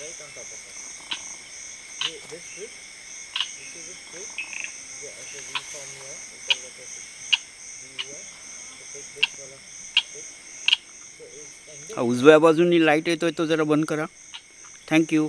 right on top of it. ये this strip, you see this strip, ये ऐसे V form में है, ऊपर का ऐसे V हुआ है, so take this वाला stick. So it's ending हा उजव्या बाजूनी लाईट येतोय तो जरा बंद करा थँक्यू